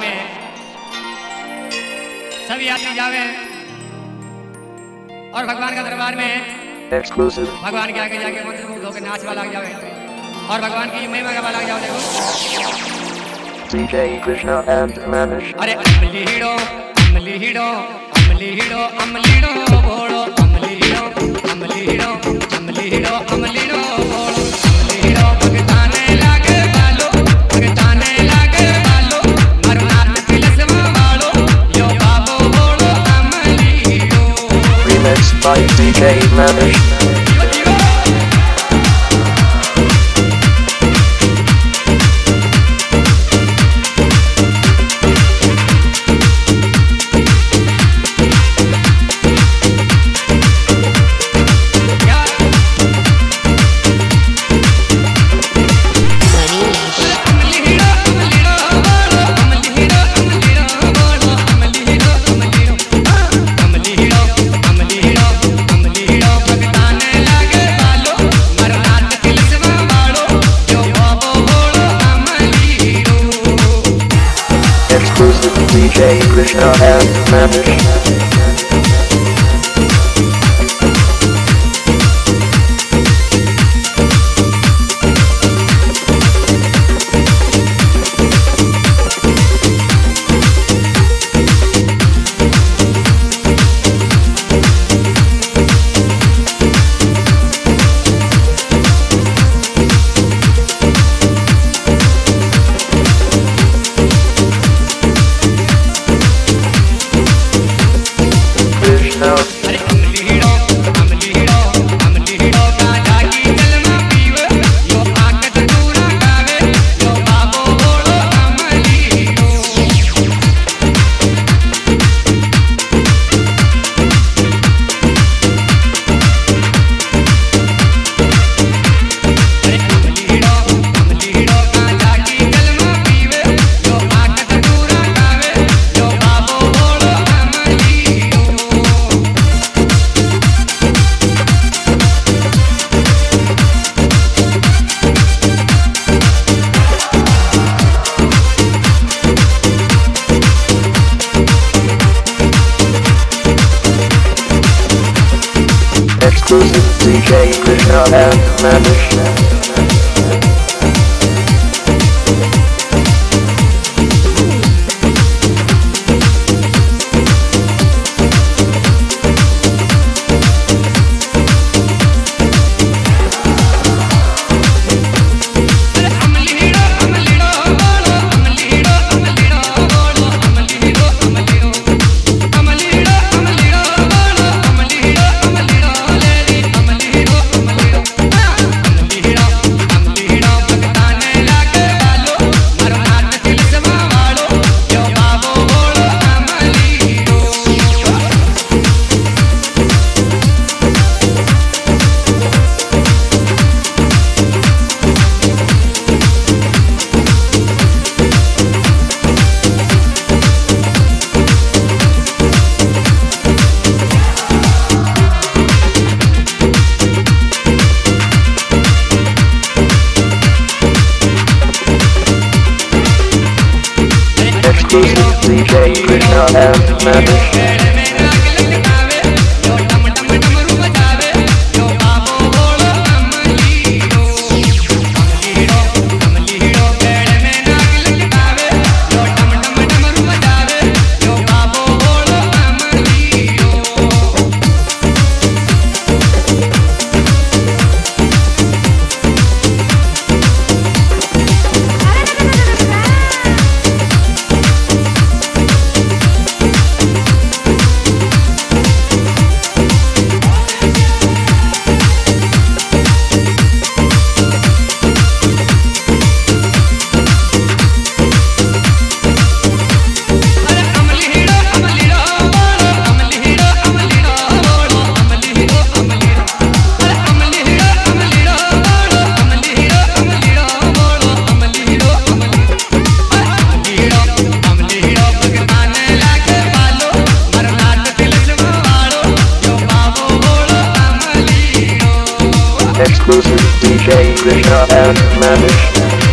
में। सभी आदमी जावे और भगवान का दरबार में भगवान के आगे जाके मंत्र मुग्ध होकर नाच वाला जावे। और भगवान की महिमा का वाला जाओ देखो कृष्णा एंड अरे अमलीड़ो अमलीड़ो अमलीड़ो अमलीड़ो by DJ Lavish. DJ Krishna and Manish. DK Krishna and Madhusha will ever be DJ Krishna and Manish.